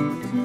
Mm-hmm.